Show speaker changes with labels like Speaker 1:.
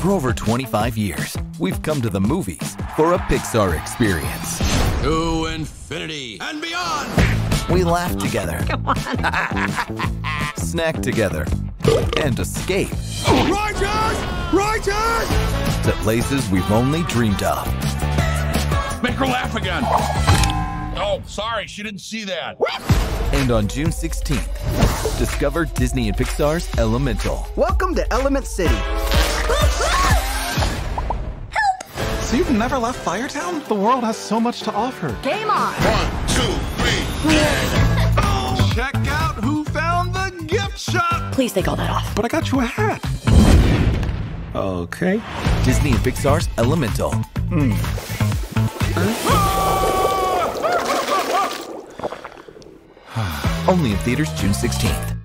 Speaker 1: For over 25 years, we've come to the movies for a Pixar experience.
Speaker 2: To infinity and beyond!
Speaker 1: We laugh together,
Speaker 3: Come on.
Speaker 1: snack together, and escape
Speaker 2: Righteous! Righteous!
Speaker 1: to places we've only dreamed of.
Speaker 4: Make her laugh again. Oh, sorry, she didn't see that.
Speaker 1: And on June 16th, discover Disney and Pixar's Elemental.
Speaker 5: Welcome to Element City.
Speaker 6: So you've never left Firetown? The world has so much to offer.
Speaker 3: Game on.
Speaker 2: One, two, three.
Speaker 6: Check out who found the gift shop!
Speaker 3: Please take all that off.
Speaker 6: But I got you a hat. Okay.
Speaker 1: Disney and Pixar's Elemental. Hmm. Only in theaters June 16th.